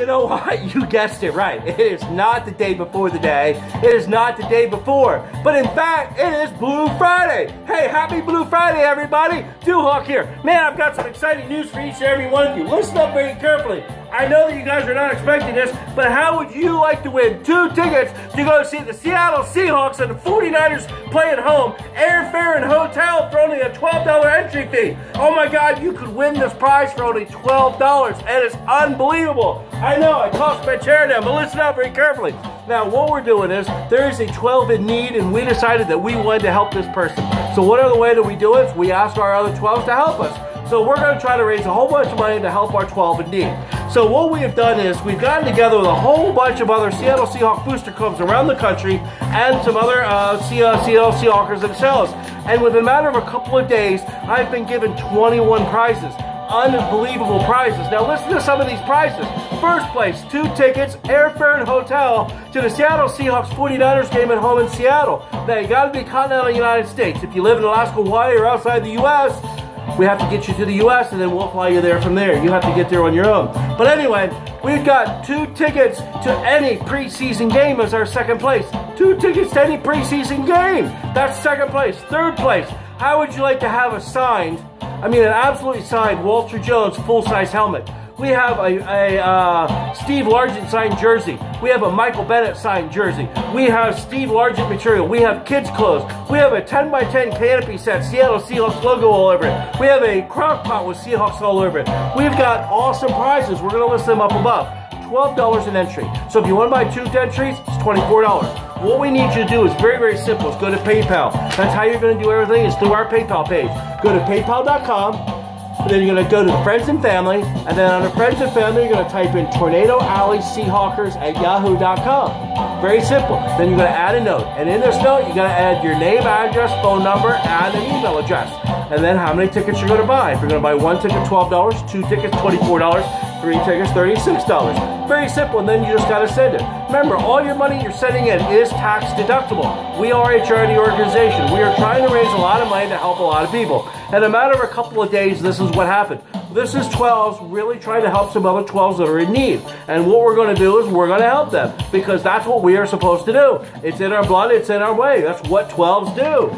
you know what? You guessed it right. It is not the day before the day. It is not the day before. But in fact, it is Blue Friday. Hey, happy Blue Friday, everybody. Dew Hawk here. Man, I've got some exciting news for each and every one of you. Listen up very carefully. I know that you guys are not expecting this, but how would you like to win two tickets to go see the Seattle Seahawks and the 49ers play at home, airfare and hotel for only a $12 entry fee? Oh my God, you could win this prize for only $12, and it's unbelievable. Know, I tossed my chair down, but listen up very carefully. Now, what we're doing is, there is a 12 in need, and we decided that we wanted to help this person. So what other way do we do it? We ask our other 12s to help us. So we're going to try to raise a whole bunch of money to help our 12 in need. So what we have done is we've gotten together with a whole bunch of other Seattle Seahawk booster clubs around the country and some other uh, Seattle Seahawkers themselves. And within a matter of a couple of days, I've been given 21 prizes unbelievable prizes. Now listen to some of these prizes. First place, two tickets, airfare and hotel to the Seattle Seahawks 49ers game at home in Seattle. Now you gotta be continental United States. If you live in Alaska, Hawaii, or outside the US, we have to get you to the US and then we'll fly you there from there. You have to get there on your own. But anyway, we've got two tickets to any preseason game as our second place. Two tickets to any preseason game. That's second place. Third place, how would you like to have a signed, I mean an absolutely signed Walter Jones full-size helmet? We have a, a uh, Steve Largent signed jersey. We have a Michael Bennett signed jersey. We have Steve Largent material. We have kids' clothes. We have a 10 by 10 canopy set, Seattle Seahawks logo all over it. We have a crock pot with Seahawks all over it. We've got awesome prizes. We're going to list them up above. $12 an entry. So if you want to buy two entries, it's $24. What we need you to do is very, very simple. It's go to PayPal. That's how you're going to do everything is through our PayPal page. Go to paypal.com then you're going to go to friends and family, and then under friends and family, you're going to type in Tornado Alley Seahawkers at yahoo.com. Very simple. Then you're going to add a note. And in this note, you're going to add your name, address, phone number, and an email address. And then how many tickets you're going to buy. If you're going to buy one ticket, $12, two tickets, $24, three tickets, $36. Very simple, and then you just got to send it. Remember, all your money you're sending in is tax deductible. We are a charity organization. We are trying to raise a lot of money to help a lot of people. In a matter of a couple of days, this is what happened. This is 12s really trying to help some other 12s that are in need. And what we're to do is we're to help them because that's what we are supposed to do. It's in our blood, it's in our way. That's what 12s do.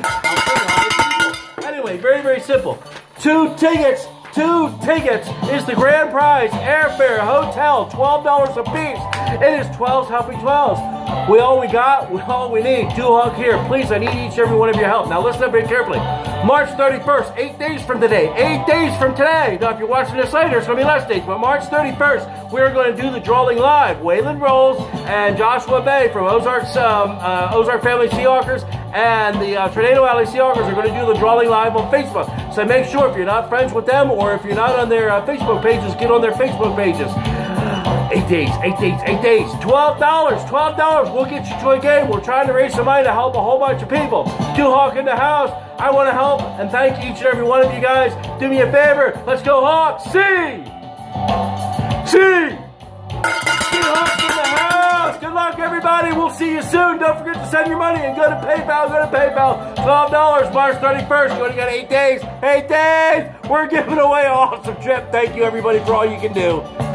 Anyway, very, very simple. Two tickets Two tickets is the grand prize. Airfare, hotel, $12 a piece. It is 12s helping 12s. We all we got, we all we need. Dew Hawk here. Please, I need each and every one of your help. Now listen up very carefully. March 31st, eight days from today. Eight days from today. Now if you're watching this later, it's going to be less days. But March 31st, we are going to do the drawing live. Waylon Rolls and Joshua Bay from Ozark's um, uh, Ozark Family Seahawkers and the uh, Tornado Alley Seahawkers are going to do the drawing live on Facebook. So make sure if you're not friends with them or if you're not on their uh, Facebook pages, get on their Facebook pages. Eight days, eight days, eight days. $12, $12. We'll get you to a game. We're trying to raise some money to help a whole bunch of people. Dew Hawk in the house. I want to help and thank each and every one of you guys. Do me a favor. Let's go Hawk. See! See! We'll see you soon. Don't forget to send your money and go to PayPal. Go to PayPal. $12, March 31st. You only got eight days. Eight days. We're giving away an awesome trip. Thank you, everybody, for all you can do.